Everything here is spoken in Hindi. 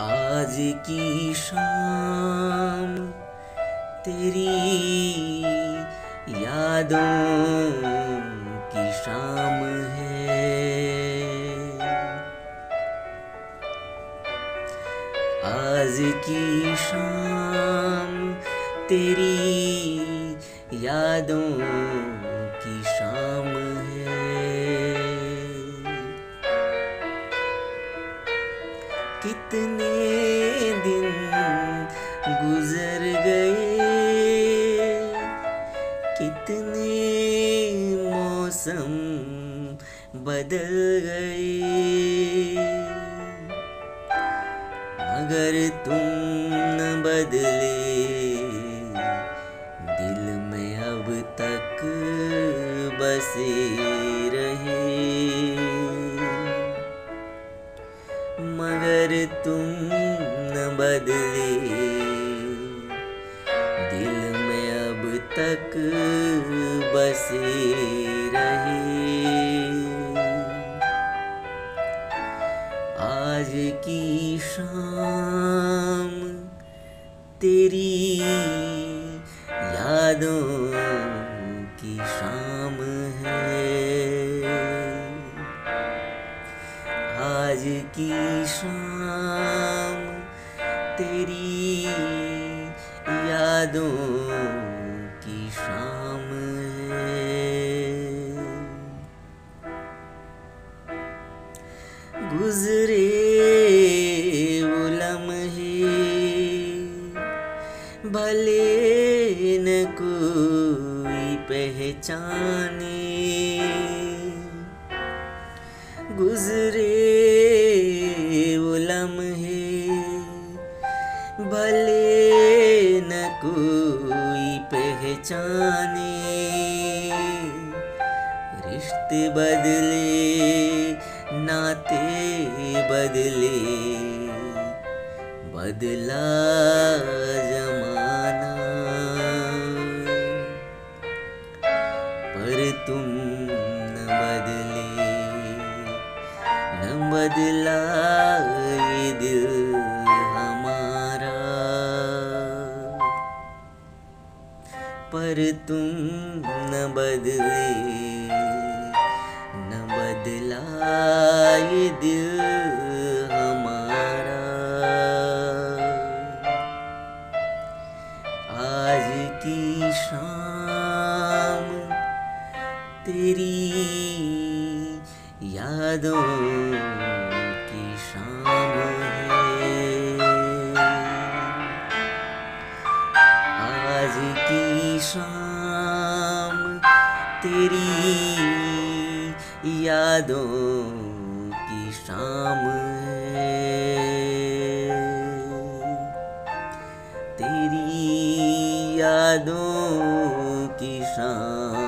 आज की शाम तेरी यादों की शाम है। आज की शाम तेरी यादों की शाम है कितने दिन गुजर गए? कितने मौसम बदल गए? मगर तुम न बदले, दिल में अब तक बसे रहे। मगर तुम न बदले। दिल में अब तक बसे रहे। आज की शाम तेरी यादों आज की शाम तेरी यादों की शाम है। गुजरे लम्हे, भले न कोई पहचाने। गुजरे भले न कोई पहचाने। रिश्ते बदले, नाते बदले। बदला जमाना। पर तुम न बदले, न बदला ये दिल। पर तुम न बदले न बदला ये दिल हमारा। आज की शाम तेरी यादों तेरी यादों की शाम तेरी यादों की शाम